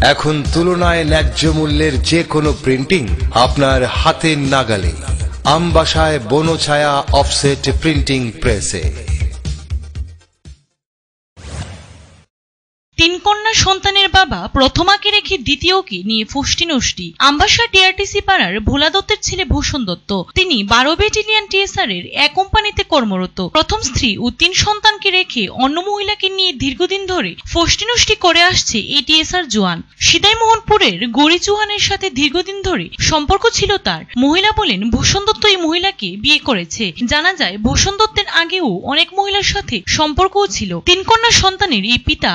এখন তুলনায় ন্যায্য মূল্যের যে কোনো প্রিন্টিং আপনার হাতের নাগালে। আমবাসায় বনছায়া অফসেট প্রিন্টিং প্রেসে তিন কন্যা সন্তানের বাবা প্রথমাকে রেখে দ্বিতীয়কে নিয়ে ফুষ্টি নষ্টি। আম্বাসা টিআরটিসি পাড়ার ভোলা দত্তের ছেলে ভূষণ দত্ত। তিনি বারো বেটেলিয়ান টিএসআর এর এক কোম্পানিতে কর্মরত। প্রথম স্ত্রী ও তিন সন্তানকে রেখে অন্য মহিলাকে নিয়ে দীর্ঘদিন ধরে ফষ্টি নষ্টি করে আসছে এই টিএসআর জোয়ান। সিদাইমোহনপুরের গড়ি চৌহানের সাথে দীর্ঘদিন ধরে সম্পর্ক ছিল তার। মহিলা বলেন, ভূষণ দত্ত এই মহিলাকে বিয়ে করেছে। জানা যায়, ভূষণ দত্তের আগেও অনেক মহিলার সাথে সম্পর্কও ছিল। তিন কন্যা সন্তানের এই পিতা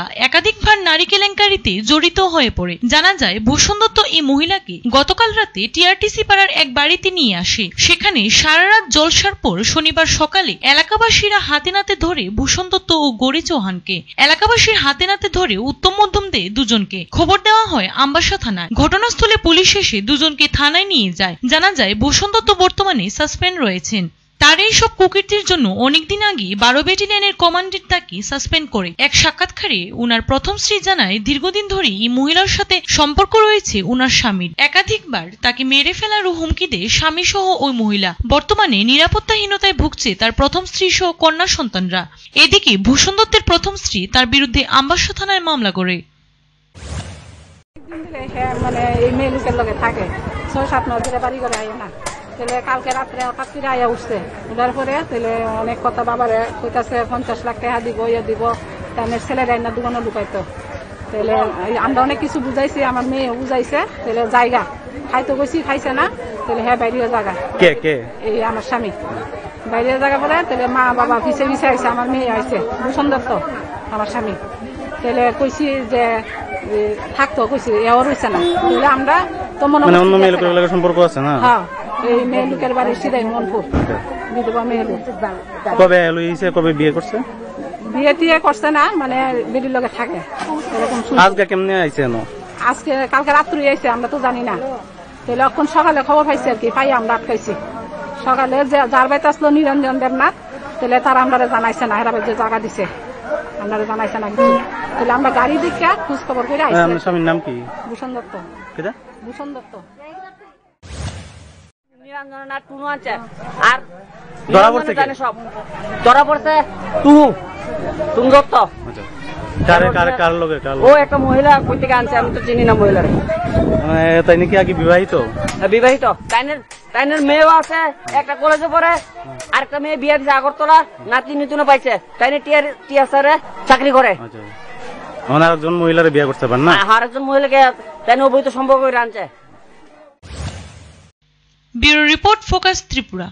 একাধিকবার নারী কেলেঙ্কারিতে জড়িত হয়ে পড়ে। জানা যায় ভূষণ দত্ত এই মহিলাকে গতকাল রাতে টিআরটিসি পাড়ার এক বাড়িতে নিয়ে আসে। সেখানে সারা রাত জলসার পর শনিবার সকালে এলাকাবাসীরা হাতে নাতে ধরে ভূষণ দত্ত ও গড়ি চৌহানকে। এলাকাবাসীর হাতে নাতে ধরে উত্তম মধ্যম দেয় দুজনকে। খবর দেওয়া হয় আম্বাসা থানায়। ঘটনাস্থলে পুলিশ এসে দুজনকে থানায় নিয়ে যায়। জানা যায় ভূষণ দত্ত বর্তমানে সাসপেন্ড রয়েছেন। তার এই সব কুকীর্তির জন্য অনেকদিন আগে বারো ব্যাটালিয়নের কমান্ডের তাকে সাসপেন্ড করে এক সাক্ষাৎকারে উনার প্রথম স্ত্রী জানায় দীর্ঘদিন ধরে এই মহিলার সাথে সম্পর্ক রয়েছে উনার স্বামীর। একাধিকবার তাকে মেরে ফেলারও হুমকি দেয় স্বামী সহ ওই মহিলা। বর্তমানে নিরাপত্তাহীনতায় ভুগছে তার প্রথম স্ত্রী সহ কন্যা সন্তানরা। এদিকে ভূষণ দত্তের প্রথম স্ত্রী তার বিরুদ্ধে আম্বাসা থানায় মামলা করে। মানে এই মেয়ে লোকের লগে থাকে। ছয় সাত নয় ধরে বাড়ি করে আয় না। তাহলে কালকে রাত্রে হঠাৎ করে আয়া উঠছে। উঠার পরে তাহলে অনেক কথা বাবারে কইতাছে পঞ্চাশ লাখ টাকা দিব ইয়ে দিব। তাহলে ছেলের আইনা দোকানে ঢুকাইতো তাহলে আমরা অনেক কিছু বুঝাইছি আমার মেয়ে বুঝাইছে। তাহলে জায়গা খাইতে গেছি খাইছে না। তাহলে হ্যাঁ বাইরেও জায়গা। কে কে? এই আমার স্বামী। বাইরে জায়গা বলে তাহলে মা বাবা পিছে পিছে আইছে আমার মেয়ে আইছে। ভূষণ দত্ত আমার স্বামী। তাহলে কইছি যে থাকতো কইছি এও রইছে না। তাহলে আমরা তো মনে মানে অন্য সম্পর্ক আছে না? হ্যাঁ। এই বাড়ি মনপুর বিধবা কবে এলো ইসে কবে বিয়ে করছে? বিয়ে টিয়ে করছে না মানে লগে থাকে। এরকম আজকে কেমনে আইছে ন আজকে কালকে রাত্রি আইছে আমরা তো জানি না। তাহলে এখন সকালে খবর পাইছি আর কি পাই আমরা আটকাইছি। সকালে যে যার বাড়িতে আসলো নিরঞ্জন দেবনাথ তাহলে তারা আমরা জানাইছে না হেরা যে জায়গা দিছে। আমরা জানাইছে না। কিছু তাহলে আমরা গাড়ি দিকে খোঁজ খবর করে আপনার আইছি। স্বামীর নাম কি? ভূষণ দত্ত। ভূষণ দত্ত। নিরঞ্জনের নাট টুনু আছে। আর ধরা পড়ছে জানে সব। ধরা পড়ছে টুনু টুনু দত্ত। কারে কারে কার লগে কার ও একটা মহিলা কই থেকে আনছে আমি তো চিনি না মহিলার। মানে তাই নাকি আগে বিবাহিত? বিবাহিত। তাইনের তাইনের মেয়েও আছে একটা কলেজে পড়ে আরেকটা মেয়ে বিয়ে দিছে আগরতলা নাতি নতুন পাইছে। তাইনে টিয়ার চাকরি করে। আচ্ছা। মানে একজন মহিলারে বিয়ে করতে পারেন না? আর একজন মহিলাকে তাইনে অবৈধ সম্পর্ক করে আনছে। Bureau report focus Tripura.